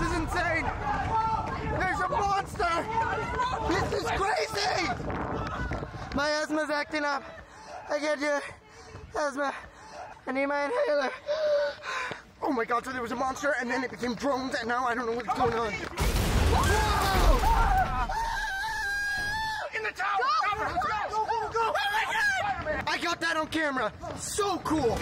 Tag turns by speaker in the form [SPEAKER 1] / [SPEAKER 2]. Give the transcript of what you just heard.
[SPEAKER 1] This is insane! There's a monster! This is crazy! My asthma's acting up. I get you. Asthma. I need my inhaler. Oh my god, so there was a monster and then it became drones and now I don't know what's going on.
[SPEAKER 2] In the tower! Go, go,
[SPEAKER 1] go, go, go! Oh my god! I got that on camera. So cool!